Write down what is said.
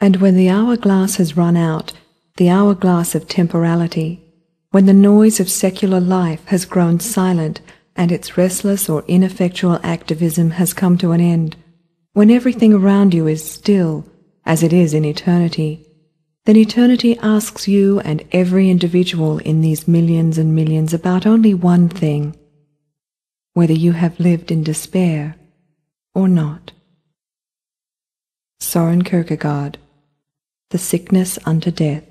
And when the hourglass has run out, the hourglass of temporality, when the noise of secular life has grown silent and its restless or ineffectual activism has come to an end, when everything around you is still, as it is in eternity, then eternity asks you and every individual in these millions and millions about only one thing whether you have lived in despair or not. Soren Kierkegaard, The Sickness Unto Death.